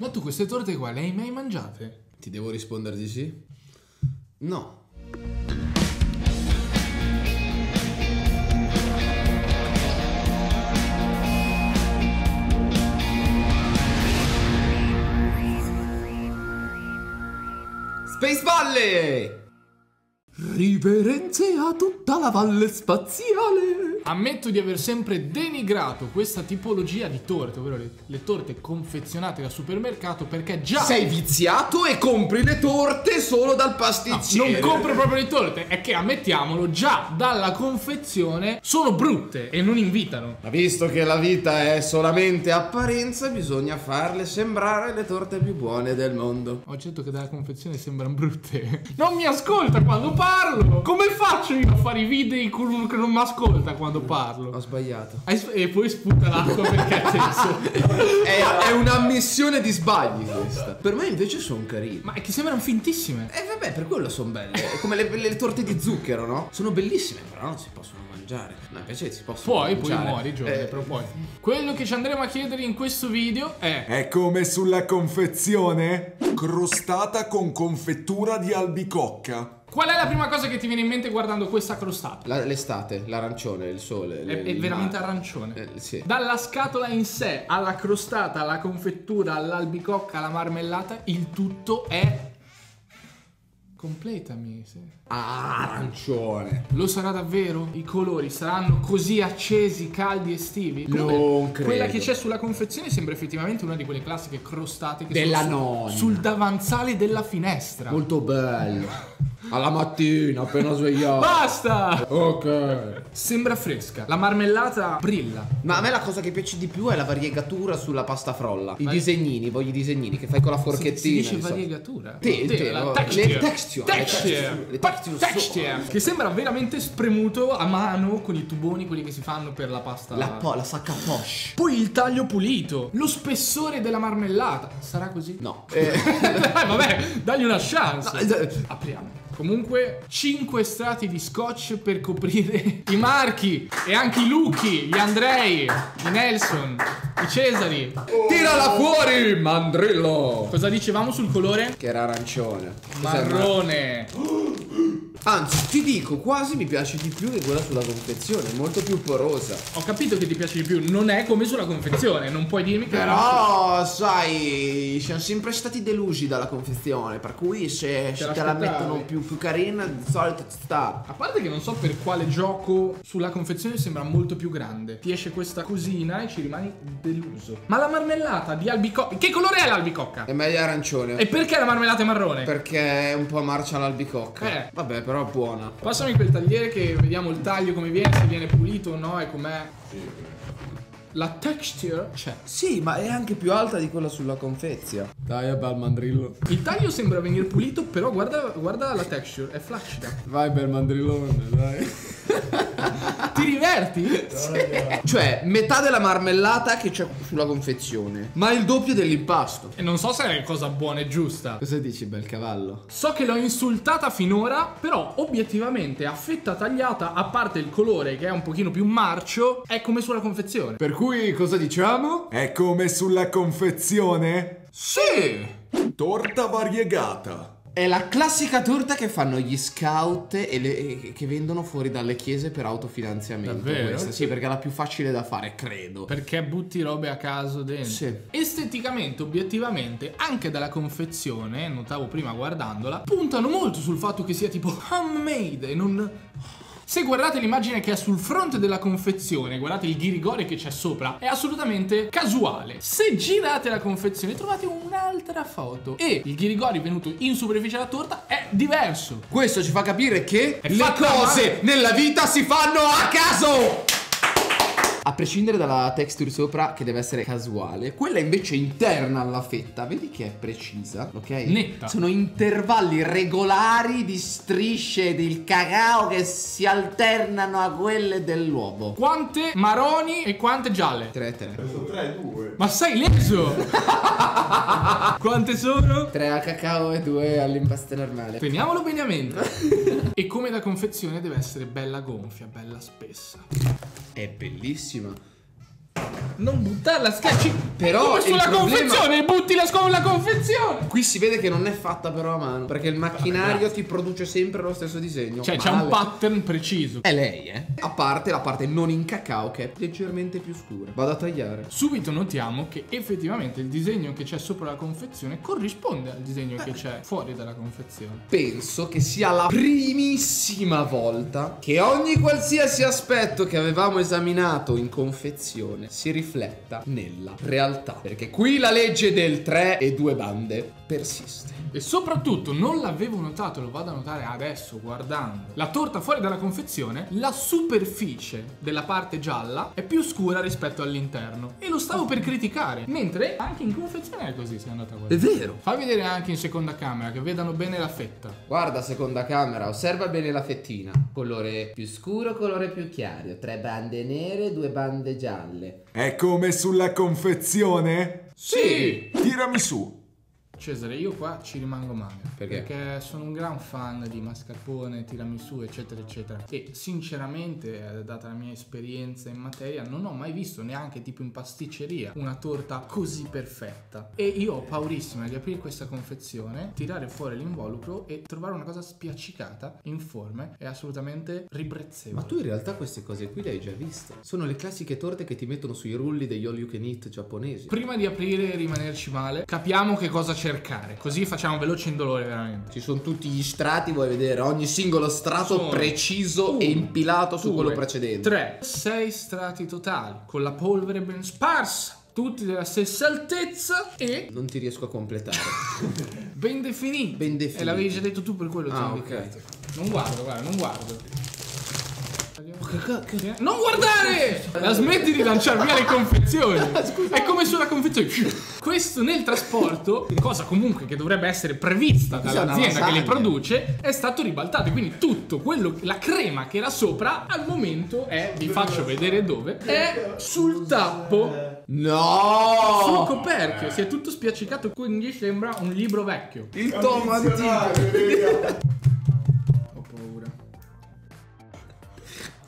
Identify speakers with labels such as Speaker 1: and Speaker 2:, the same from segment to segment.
Speaker 1: Ma tu queste torte qua le hai mai mangiate?
Speaker 2: Ti devo rispondere di sì? No. Space Valley!
Speaker 3: Riverenze a tutta la valle spaziale.
Speaker 1: Ammetto di aver sempre denigrato questa tipologia di torte, ovvero le, le torte confezionate da supermercato, perché già
Speaker 2: Sei viziato e compri le torte solo dal
Speaker 1: No,
Speaker 2: pasticcere.
Speaker 1: non compro proprio le torte, è che ammettiamolo, già dalla confezione sono brutte e non invitano.
Speaker 2: Ma visto che la vita è solamente apparenza, bisogna farle sembrare le torte più buone del mondo.
Speaker 1: Ho detto che dalla confezione sembrano brutte. Non mi ascolta quando parlo! Come faccio io a fare i video con uno che non mi ascolta quando parlo?
Speaker 2: Ho sbagliato.
Speaker 1: E E poi sputa l'acqua perché ha senso.
Speaker 2: È, è un'ammissione di sbagli questa. Per me invece sono carini.
Speaker 1: Ma è che sembrano fintissime.
Speaker 2: E vabbè, per quello sono belle. È come le, le torte di zucchero, no? Sono bellissime, però non si possono mangiare. No, invece si possono
Speaker 1: Poi, poi
Speaker 2: mangiare.
Speaker 1: muori, giovane,
Speaker 2: Eh,
Speaker 1: però poi. Quello che ci andremo a chiedere in questo video è...
Speaker 4: È come sulla confezione? Crostata con confettura di albicocca.
Speaker 1: Qual è la prima cosa che ti viene in mente guardando questa crostata?
Speaker 2: la- l'estate, l'arancione, il sole.
Speaker 1: È,
Speaker 2: le-
Speaker 1: è veramente
Speaker 2: mare.
Speaker 1: arancione.
Speaker 2: Eh, sì.
Speaker 1: Dalla scatola in sé alla crostata, alla confettura, all'albicocca, alla marmellata, il tutto è. Completami. sì.
Speaker 2: Ah, arancione.
Speaker 1: Lo sarà davvero? I colori saranno così accesi, caldi, estivi?
Speaker 2: Non credo.
Speaker 1: Quella che c'è sulla confezione sembra effettivamente una di quelle classiche crostate che
Speaker 2: Della
Speaker 1: sono su- sul davanzale della finestra.
Speaker 2: Molto bello. Alla mattina, appena svegliato.
Speaker 1: Basta!
Speaker 2: Ok.
Speaker 1: Sembra fresca. La marmellata brilla.
Speaker 2: Ma a me la cosa che piace di più è la variegatura sulla pasta frolla. I
Speaker 1: Ma-
Speaker 2: disegnini, voglio i disegnini che fai con la
Speaker 1: Si,
Speaker 2: forchettina.
Speaker 1: si dice
Speaker 2: insomma.
Speaker 1: variegatura.
Speaker 2: Sì,
Speaker 1: Sì,
Speaker 2: sì,
Speaker 1: la texture.
Speaker 2: le texture, le
Speaker 1: Texture.
Speaker 2: le texture
Speaker 1: texture. Che sembra veramente spremuto a mano con i tuboni, quelli che si fanno per la pasta.
Speaker 2: La, po- la sacca posh.
Speaker 1: Poi il taglio pulito, lo spessore della marmellata. Sarà così?
Speaker 2: No. Eh,
Speaker 1: Dai, vabbè, dagli una chance.
Speaker 2: No, eh,
Speaker 1: Apriamo. Comunque, 5 strati di scotch per coprire i marchi e anche i Luchi, gli Andrei, i Nelson, i Cesari.
Speaker 2: tirala fuori, mandrillo.
Speaker 1: Cosa dicevamo sul colore?
Speaker 2: Che era arancione.
Speaker 1: Marrone.
Speaker 2: Anzi, ti dico, quasi mi piace di più che quella sulla confezione, è molto più porosa.
Speaker 1: Ho capito che ti piace di più, non è come sulla confezione, non puoi dirmi che
Speaker 2: Però, sai, siamo sempre stati delusi dalla confezione, per cui se, se te la mettono più, più carina, di solito ci sta.
Speaker 1: A parte che non so per quale gioco sulla confezione sembra molto più grande. Ti esce questa cosina e ci rimani deluso. Ma la marmellata di albicocca. Che colore è l'albicocca?
Speaker 2: È meglio arancione.
Speaker 1: E perché la marmellata è marrone?
Speaker 2: Perché è un po' marcia l'albicocca.
Speaker 1: Eh.
Speaker 2: Vabbè, però buona.
Speaker 1: Passami quel tagliere che vediamo il taglio come viene, se viene pulito o no e com'è. La texture c'è.
Speaker 2: Sì, ma è anche più alta di quella sulla confezia. Dai, è bel mandrillo.
Speaker 1: Il taglio sembra venire pulito, però guarda, guarda la texture, è flaccida.
Speaker 2: Vai, bel mandrillone, dai.
Speaker 1: Ti diverti?
Speaker 2: Cioè, metà della marmellata che c'è sulla confezione, ma il doppio dell'impasto.
Speaker 1: E non so se è cosa buona e giusta.
Speaker 2: Cosa dici, bel cavallo?
Speaker 1: So che l'ho insultata finora, però obiettivamente a fetta tagliata, a parte il colore che è un pochino più marcio, è come sulla confezione.
Speaker 2: Per cui cosa diciamo?
Speaker 4: È come sulla confezione?
Speaker 2: Sì!
Speaker 4: Torta variegata.
Speaker 2: È la classica torta che fanno gli scout e, le- e che vendono fuori dalle chiese per autofinanziamento.
Speaker 1: Davvero?
Speaker 2: questa. Sì, perché è la più facile da fare, credo.
Speaker 1: Perché butti robe a caso dentro.
Speaker 2: Sì.
Speaker 1: Esteticamente, obiettivamente, anche dalla confezione, notavo prima guardandola, puntano molto sul fatto che sia tipo handmade e non. Se guardate l'immagine che è sul fronte della confezione, guardate il ghirigori che c'è sopra, è assolutamente casuale. Se girate la confezione trovate un'altra foto e il ghirigori venuto in superficie alla torta è diverso.
Speaker 2: Questo ci fa capire che
Speaker 1: È
Speaker 2: le cose
Speaker 1: male.
Speaker 2: nella vita si fanno a caso! A prescindere dalla texture sopra, che deve essere casuale, quella invece interna alla fetta, vedi che è precisa, ok?
Speaker 1: Netta.
Speaker 2: Sono intervalli regolari di strisce del cacao che si alternano a quelle dell'uovo.
Speaker 1: Quante maroni e quante gialle?
Speaker 2: 3 3.
Speaker 1: Ma sei leso! Quante sono?
Speaker 2: 3 a cacao e 2 all'impasto normale.
Speaker 1: Teniamolo bene a mente. e come da confezione deve essere bella gonfia, bella spessa.
Speaker 2: È bellissima.
Speaker 1: Non buttarla, schiacci.
Speaker 2: Però
Speaker 1: Come
Speaker 2: il
Speaker 1: sulla
Speaker 2: problema-
Speaker 1: confezione, butti la scomoda la confezione.
Speaker 2: Qui si vede che non è fatta però a mano. Perché il macchinario ti produce sempre lo stesso disegno.
Speaker 1: Cioè, c'è un pattern preciso.
Speaker 2: È lei, eh. A parte la parte non in cacao che è leggermente più scura. Vado a tagliare.
Speaker 1: Subito notiamo che effettivamente il disegno che c'è sopra la confezione corrisponde al disegno che c'è fuori dalla confezione.
Speaker 2: Penso che sia la primissima volta che ogni qualsiasi aspetto che avevamo esaminato in confezione si rifletta nella realtà. Perché qui la legge del 3 e 2 bande persiste.
Speaker 1: E soprattutto non l'avevo notato, lo vado a notare adesso guardando la torta fuori dalla confezione, la superficie della parte gialla è più scura rispetto all'interno e lo stavo per criticare, mentre anche in confezione è così se è andata a
Speaker 2: È
Speaker 1: guardare.
Speaker 2: vero.
Speaker 1: Fai vedere anche in seconda camera che vedano bene la fetta.
Speaker 2: Guarda seconda camera, osserva bene la fettina. Colore più scuro, colore più chiaro. Tre bande nere, due bande gialle.
Speaker 4: È come sulla confezione?
Speaker 1: Sì!
Speaker 4: Tirami su.
Speaker 1: Cesare, io qua ci rimango male.
Speaker 2: Perché?
Speaker 1: sono un gran fan di mascarpone, tiramisù, eccetera, eccetera. E sinceramente, eh, data la mia esperienza in materia, non ho mai visto neanche tipo in pasticceria una torta così perfetta. E io ho paurissima di aprire questa confezione, tirare fuori l'involucro e trovare una cosa spiaccicata, informe e assolutamente ribrezzevolre.
Speaker 2: Ma tu in realtà queste cose qui le hai già viste. Sono le classiche torte che ti mettono sui rulli degli all you can eat giapponesi.
Speaker 1: Prima di aprire e rimanerci male, capiamo che cosa cercare. Così facciamo veloce indolore veramente.
Speaker 2: Ci sono tutti gli strati, vuoi vedere ogni singolo strato
Speaker 1: Sono
Speaker 2: preciso
Speaker 1: uno,
Speaker 2: e impilato su
Speaker 1: due,
Speaker 2: quello precedente.
Speaker 1: 3, 6 strati totali con la polvere ben sparsa, tutti della stessa altezza e
Speaker 2: Non ti riesco a completare.
Speaker 1: ben definiti.
Speaker 2: Ben definiti.
Speaker 1: E l'avevi già detto tu per quello
Speaker 2: Ah, ok.
Speaker 1: Non guardo, guarda, non guardo. Non guardare! La smetti di lanciare via le confezioni. È come sulla confezione. Questo nel trasporto, cosa comunque che dovrebbe essere prevista dall'azienda che le produce, è stato ribaltato. Quindi tutto quello, la crema che era sopra, al momento è, vi faccio vedere dove, è sul tappo, sul
Speaker 2: No!
Speaker 1: coperchio. Si è tutto spiaccicato, quindi sembra un libro vecchio.
Speaker 2: Il tomo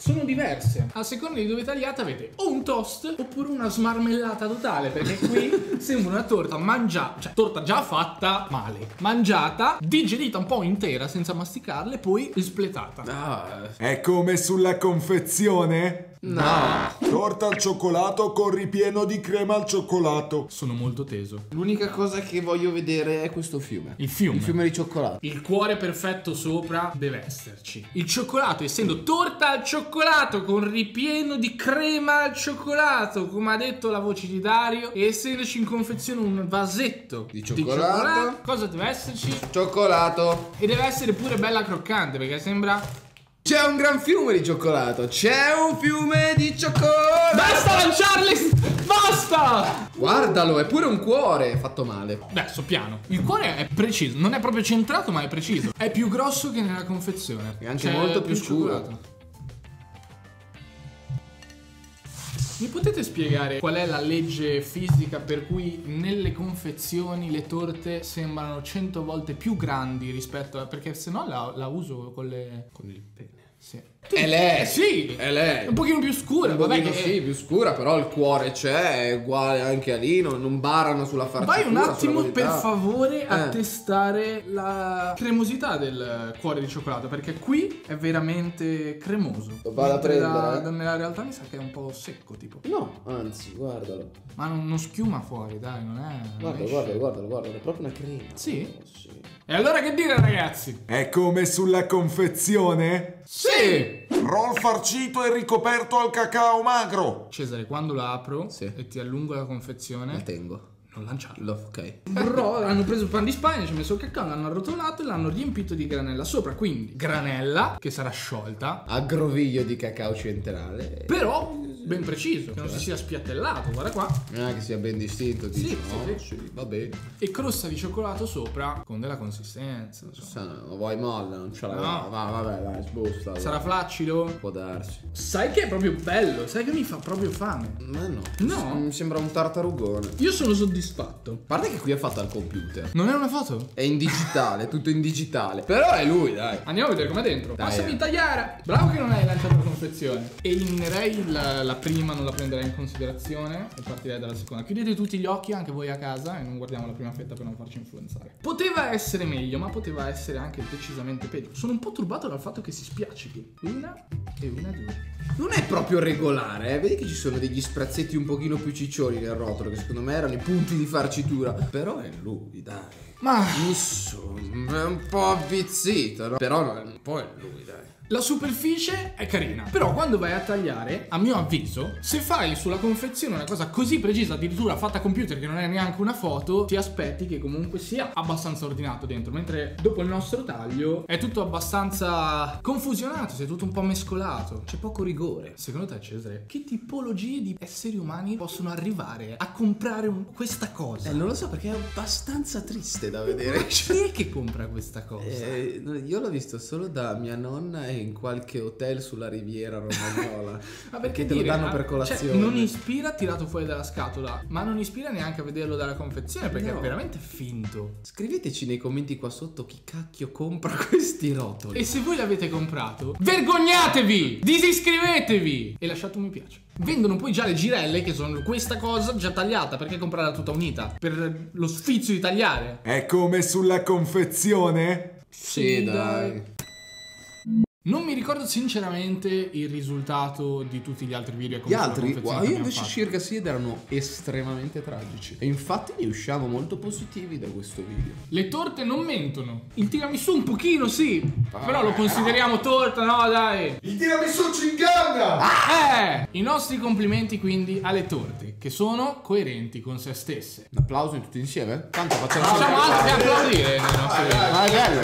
Speaker 1: Sono diverse. A seconda di dove tagliate avete o un toast oppure una smarmellata totale. Perché qui sembra una torta mangiata, cioè torta già fatta male. Mangiata, digerita un po' intera senza masticarla e poi espletata.
Speaker 2: Ah,
Speaker 4: È come sulla confezione?
Speaker 2: No.
Speaker 4: Torta al cioccolato con ripieno di crema al cioccolato.
Speaker 1: Sono molto teso.
Speaker 2: L'unica cosa che voglio vedere è questo fiume.
Speaker 1: Il fiume.
Speaker 2: Il fiume di cioccolato.
Speaker 1: Il cuore perfetto sopra deve esserci. Il cioccolato, essendo torta al cioccolato con ripieno di crema al cioccolato, come ha detto la voce di Dario, e essendoci in confezione un vasetto
Speaker 2: Di cioccolato.
Speaker 1: cosa deve esserci?
Speaker 2: Cioccolato.
Speaker 1: E deve essere pure bella croccante perché sembra.
Speaker 2: C'è un gran fiume di cioccolato. C'è un fiume di cioccolato.
Speaker 1: Basta lanciarli! Basta!
Speaker 2: Guardalo, è pure un cuore fatto male.
Speaker 1: Beh, sto piano. Il cuore è preciso, non è proprio centrato, ma è preciso. È più grosso che nella confezione.
Speaker 2: È anche molto più scuro.
Speaker 1: cioccolato. Mi potete spiegare qual è la legge fisica per cui nelle confezioni le torte sembrano 100 volte più grandi rispetto a... perché se no la, la uso con le...
Speaker 2: Con il pene.
Speaker 1: Sì.
Speaker 2: È lei.
Speaker 1: Eh, sì!
Speaker 2: È lei.
Speaker 1: Un pochino più scura,
Speaker 2: Un
Speaker 1: vabbè
Speaker 2: pochino
Speaker 1: che...
Speaker 2: sì, più scura, però il cuore c'è, è uguale anche a lì, non, non barano sulla farcitura.
Speaker 1: Vai un attimo per favore a
Speaker 2: Eh.
Speaker 1: testare la cremosità del cuore di cioccolato perché qui è veramente cremoso.
Speaker 2: Lo vado a prendere?
Speaker 1: da- nella realtà mi sa che è un po' secco tipo.
Speaker 2: No, anzi, guardalo.
Speaker 1: Ma non, non schiuma fuori, dai, non è...
Speaker 2: Guardalo,
Speaker 1: esce.
Speaker 2: guardalo, guardalo, guardalo, è proprio una crema.
Speaker 1: Sì?
Speaker 2: Sì.
Speaker 1: E allora che dire ragazzi?
Speaker 4: È come sulla confezione?
Speaker 1: Sì!
Speaker 4: Roll farcito e ricoperto al cacao magro.
Speaker 1: Cesare, quando lo apro
Speaker 2: Sì.
Speaker 1: e ti allungo la confezione,
Speaker 2: La tengo.
Speaker 1: non lanciarlo.
Speaker 2: Lo, ok.
Speaker 1: Bro, hanno preso il pan di Spagna, ci hanno messo il cacao, l'hanno arrotolato e l'hanno riempito di granella sopra. Quindi granella che sarà sciolta,
Speaker 2: Aggroviglio di cacao centrale.
Speaker 1: però ben preciso, che non si sia spiattellato, guarda qua.
Speaker 2: Ah, che sia ben distinto, dici,
Speaker 1: Sì,
Speaker 2: no?
Speaker 1: sì, sì.
Speaker 2: va bene.
Speaker 1: E crosta di cioccolato sopra con della consistenza. insomma.
Speaker 2: Sa, lo vuoi molla, non ce l'ha.
Speaker 1: No.
Speaker 2: Va, vabbè, vai, sbusta.
Speaker 1: Sarà flaccido?
Speaker 2: Può darsi.
Speaker 1: Sai che è proprio bello, sai che mi fa proprio fame.
Speaker 2: Ma no.
Speaker 1: No.
Speaker 2: Mi sembra un tartarugone.
Speaker 1: Io sono soddisfatto.
Speaker 2: A parte che qui è fatto al computer.
Speaker 1: Non è una foto?
Speaker 2: È in digitale, tutto in digitale. Però è lui, dai.
Speaker 1: Andiamo a vedere com'è dentro.
Speaker 2: Dai,
Speaker 1: Passami
Speaker 2: eh.
Speaker 1: tagliare. Bravo che non hai lanciato la confezione. Eliminerei la, la prima non la prenderei in considerazione e partirei dalla seconda. Chiudete tutti gli occhi, anche voi a casa, e non guardiamo la prima fetta per non farci influenzare. Poteva essere meglio, ma poteva essere anche decisamente peggio. Sono un po' turbato dal fatto che si spiaccichi. Una e una due.
Speaker 2: Non è proprio regolare, eh. Vedi che ci sono degli sprazzetti un pochino più ciccioni nel rotolo, che secondo me erano i punti di farcitura. Però è lui, dai.
Speaker 1: Ma
Speaker 2: Insomma, è un po' avvizzito, no? Però no, un po' è lui, dai.
Speaker 1: La superficie è carina, però quando vai a tagliare, a mio avviso, se fai sulla confezione una cosa così precisa, addirittura fatta a computer che non è neanche una foto, ti aspetti che comunque sia abbastanza ordinato dentro, mentre dopo il nostro taglio è tutto abbastanza confusionato, si è tutto un po' mescolato, c'è poco rigore. Secondo te Cesare, che tipologie di esseri umani possono arrivare a comprare un- questa cosa?
Speaker 2: Eh, non lo so perché è abbastanza triste da vedere.
Speaker 1: Chi è che compra questa cosa?
Speaker 2: Eh, io l'ho visto solo da mia nonna e in qualche hotel sulla riviera romagnola.
Speaker 1: Ma perché
Speaker 2: che te lo
Speaker 1: dire,
Speaker 2: danno
Speaker 1: ah,
Speaker 2: per
Speaker 1: cioè,
Speaker 2: colazione.
Speaker 1: non ispira tirato fuori dalla scatola, ma non ispira neanche a vederlo dalla confezione perché
Speaker 2: No.
Speaker 1: è veramente finto.
Speaker 2: Scriveteci nei commenti qua sotto chi cacchio compra questi rotoli.
Speaker 1: E se voi l'avete comprato, vergognatevi! Disiscrivetevi! E lasciate un mi piace. Vendono poi già le girelle che sono questa cosa già tagliata, perché comprarla tutta unita? Per lo sfizio di tagliare.
Speaker 4: È come sulla confezione?
Speaker 2: Sì, dai.
Speaker 1: Non mi ricordo sinceramente il risultato di tutti gli altri video.
Speaker 2: Gli altri,
Speaker 1: che
Speaker 2: io invece
Speaker 1: fatto.
Speaker 2: circa sì ed erano estremamente tragici. E infatti ne usciamo molto positivi da questo video.
Speaker 1: Le torte non mentono. Il tiramisù un pochino sì, però lo consideriamo torta, no dai.
Speaker 4: Il tiramisù ci inganna!
Speaker 1: Eh! I nostri complimenti quindi alle torte, che sono coerenti con se stesse.
Speaker 2: Un applauso tutti insieme? Tanto facciamo
Speaker 1: altro che applaudire nei nostri video.
Speaker 2: Ma è bello.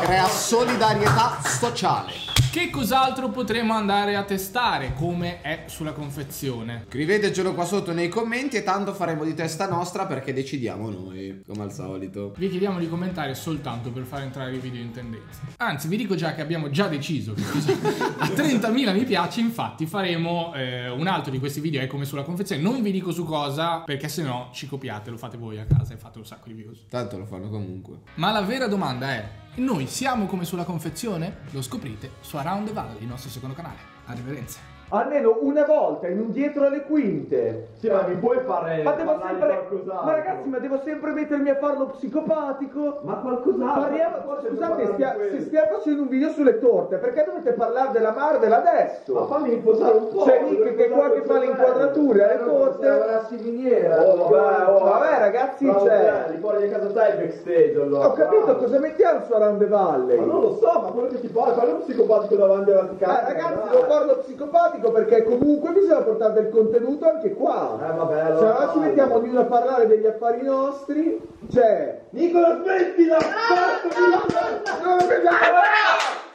Speaker 2: Crea solidarietà sociale.
Speaker 1: Che cos'altro potremo andare a testare come è sulla confezione?
Speaker 2: Scrivetecelo qua sotto nei commenti e tanto faremo di testa nostra perché decidiamo noi, come al solito.
Speaker 1: Vi chiediamo di commentare soltanto per far entrare i video in tendenza. Anzi, vi dico già che abbiamo già deciso che cosa- a 30.000 mi piace, infatti faremo eh, un altro di questi video è come sulla confezione. Non vi dico su cosa, perché se no ci copiate, lo fate voi a casa e fate un sacco di views.
Speaker 2: Tanto lo fanno comunque.
Speaker 1: Ma la vera domanda è, noi siamo come sulla confezione? Lo scoprite su Around the Valley, il nostro secondo canale. Arrivederci.
Speaker 5: Almeno una volta in un dietro alle quinte.
Speaker 6: Sì, ma mi puoi fare
Speaker 5: Ma devo sempre. Ma ragazzi, ma devo sempre mettermi a farlo psicopatico.
Speaker 6: Ma qualcos'altro?
Speaker 5: Parliamo, scusate, stia- se stiamo facendo un video sulle torte, perché dovete parlare della Marvel adesso?
Speaker 6: Ma fammi riposare un po'.
Speaker 5: C'è Nick che qua che fa le inquadrature alle torte.
Speaker 6: la miniera.
Speaker 5: Oh, vabbè, oh, vabbè, ragazzi, cioè-
Speaker 6: Li porti a casa il backstage allora.
Speaker 5: Ho capito
Speaker 6: bravo.
Speaker 5: cosa mettiamo su Around Valley.
Speaker 6: Ma non lo so, ma quello che ti pare, un psicopatico davanti alla casa.
Speaker 5: ragazzi, devo farlo psicopatico simpatico perché comunque bisogna portare del contenuto anche qua.
Speaker 6: Eh, vabbè, allora,
Speaker 5: Se
Speaker 6: allora
Speaker 5: ci mettiamo ognuno a parlare degli affari nostri, cioè...
Speaker 6: Nicola, smettila! No, no, no, no, no, no,
Speaker 5: no, no, no, no, no, no,
Speaker 6: no,